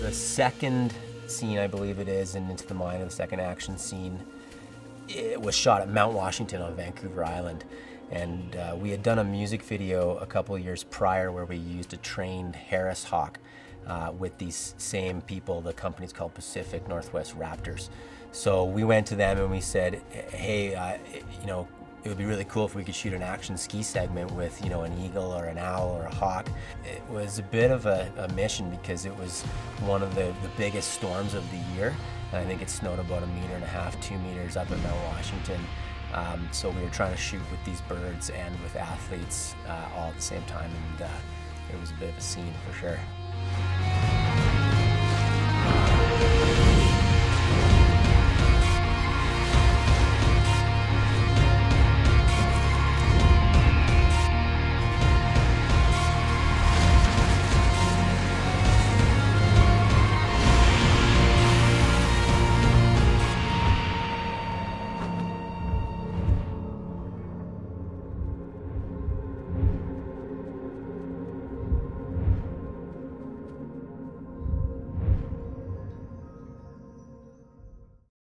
The second scene, I believe it is, and Into the Mind of the second action scene, it was shot at Mount Washington on Vancouver Island. And uh, we had done a music video a couple years prior where we used a trained Harris Hawk uh, with these same people. The company's called Pacific Northwest Raptors. So we went to them and we said, hey, uh, you know, it would be really cool if we could shoot an action ski segment with, you know, an eagle or an owl or a hawk. It was a bit of a, a mission because it was one of the, the biggest storms of the year. I think it snowed about a meter and a half, two meters up in Mount Washington. Um, so we were trying to shoot with these birds and with athletes uh, all at the same time, and uh, it was a bit of a scene for sure.